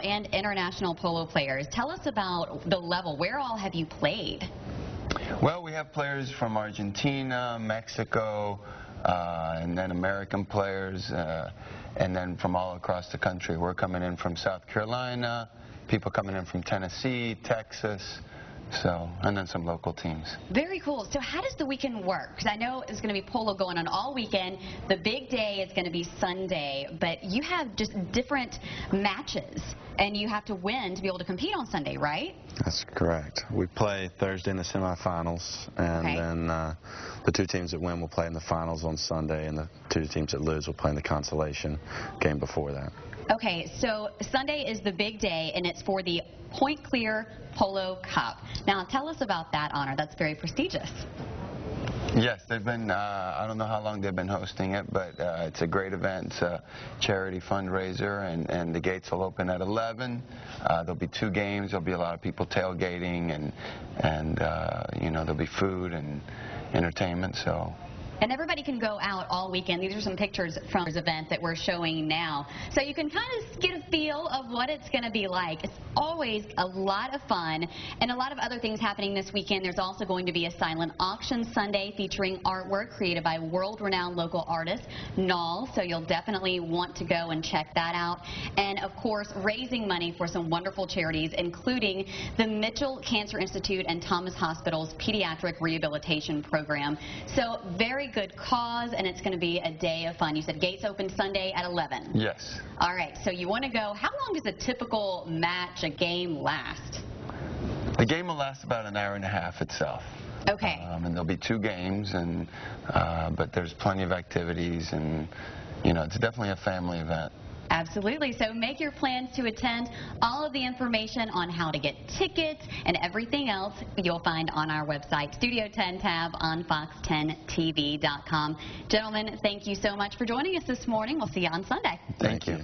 and international polo players. Tell us about the level. Where all have you played? Well, we have players from Argentina, Mexico, uh, and then American players, uh, and then from all across the country. We're coming in from South Carolina, people coming in from Tennessee, Texas, so, and then some local teams. Very cool. So how does the weekend work? Because I know it's going to be polo going on all weekend. The big day is going to be Sunday, but you have just different matches, and you have to win to be able to compete on Sunday, right? That's correct. We play Thursday in the semifinals, and okay. then uh, the two teams that win will play in the finals on Sunday, and the two teams that lose will play in the consolation game before that. Okay, so Sunday is the big day, and it's for the Point Clear Polo Cup. Now, tell us about that honor. That's very prestigious. Yes, they've been, uh, I don't know how long they've been hosting it, but uh, it's a great event. It's a charity fundraiser, and, and the gates will open at 11. Uh, there'll be two games. There'll be a lot of people tailgating, and, and uh, you know, there'll be food and entertainment, so and everybody can go out all weekend. These are some pictures from this event that we're showing now. So you can kind of get a feel of what it's going to be like. It's always a lot of fun and a lot of other things happening this weekend. There's also going to be a silent auction Sunday featuring artwork created by world-renowned local artist Nall. So you'll definitely want to go and check that out. And of course, raising money for some wonderful charities, including the Mitchell Cancer Institute and Thomas Hospital's Pediatric Rehabilitation Program. So very good cause, and it's going to be a day of fun. You said gates open Sunday at 11. Yes. All right, so you want to go. How long does a typical match, a game last? The game will last about an hour and a half itself. Okay. Um, and there'll be two games, and uh, but there's plenty of activities, and you know, it's definitely a family event. Absolutely. So make your plans to attend. All of the information on how to get tickets and everything else you'll find on our website, Studio 10 tab on fox10tv.com. Gentlemen, thank you so much for joining us this morning. We'll see you on Sunday. Thank you.